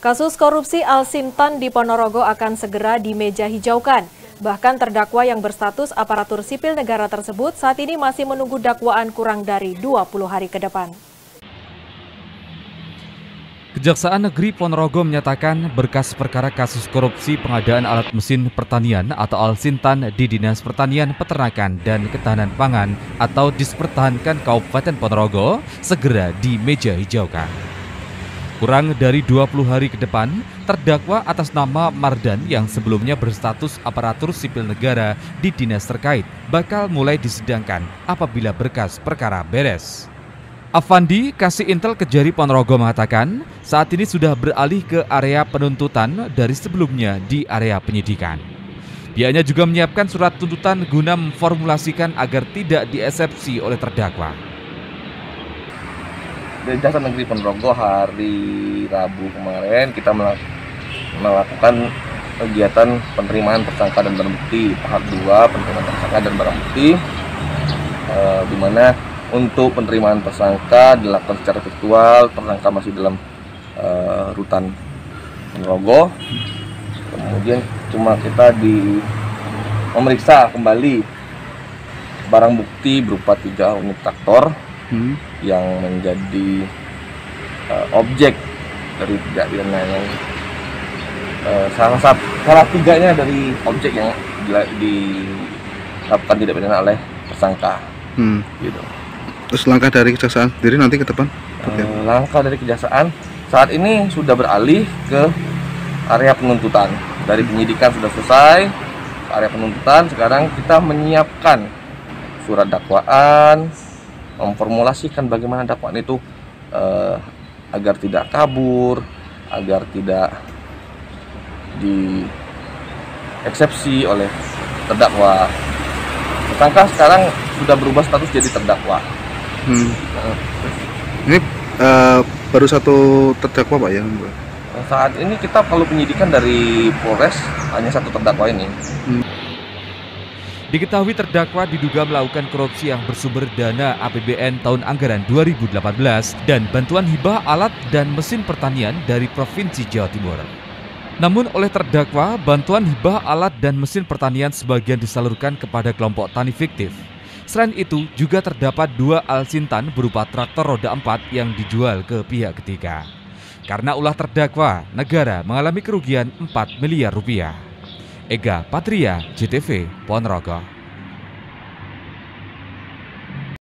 Kasus korupsi Al-Sintan di Ponorogo akan segera dimeja hijaukan. Bahkan terdakwa yang berstatus aparatur sipil negara tersebut saat ini masih menunggu dakwaan kurang dari 20 hari ke depan. Kejaksaan Negeri Ponorogo menyatakan berkas perkara kasus korupsi pengadaan alat mesin pertanian atau Al-Sintan di Dinas Pertanian, Peternakan, dan Ketahanan Pangan atau Dispertahankan Kabupaten Ponorogo segera dimeja hijaukan. Kurang dari 20 hari ke depan, terdakwa atas nama Mardan yang sebelumnya berstatus aparatur sipil negara di dinas terkait bakal mulai disidangkan apabila berkas perkara beres. Avandi, kasih intel Kejari Ponorogo mengatakan, saat ini sudah beralih ke area penuntutan dari sebelumnya di area penyidikan. Pihaknya juga menyiapkan surat tuntutan guna memformulasikan agar tidak diesepsi oleh terdakwa dari Jaksa Negeri Ponorogo hari Rabu kemarin kita melakukan kegiatan penerimaan tersangka dan barang bukti. Tahap 2 penerimaan tersangka dan barang bukti. E, di mana untuk penerimaan tersangka dilakukan secara virtual tersangka masih dalam e, rutan Ponorogo. Kemudian cuma kita di memeriksa kembali barang bukti berupa tiga unit traktor hmm. yang menjadi uh, objek dari tidak pidana yang uh, salah satu salah tiganya dari objek yang dilakukan tidak pidana oleh tersangka. Hmm. Gitu. Terus langkah dari kejaksaan sendiri nanti ke depan? Uh, langkah dari kejaksaan saat ini sudah beralih ke area penuntutan. Dari penyidikan sudah selesai, area penuntutan sekarang kita menyiapkan surat dakwaan, memformulasikan bagaimana dakwaan itu uh, agar tidak kabur, agar tidak di eksepsi oleh terdakwa. Tersangka sekarang sudah berubah status jadi terdakwa. Hmm. Uh, Ini uh, baru satu terdakwa pak ya? Saat ini kita kalau penyidikan dari Polres hanya satu terdakwa ini. Hmm. Diketahui terdakwa diduga melakukan korupsi yang bersumber dana APBN tahun anggaran 2018 dan bantuan hibah alat dan mesin pertanian dari Provinsi Jawa Timur. Namun oleh terdakwa, bantuan hibah alat dan mesin pertanian sebagian disalurkan kepada kelompok tani fiktif. Selain itu, juga terdapat dua alsintan berupa traktor roda empat yang dijual ke pihak ketiga. Karena ulah terdakwa, negara mengalami kerugian 4 miliar rupiah. Ega Patria, JTV, Ponorogo.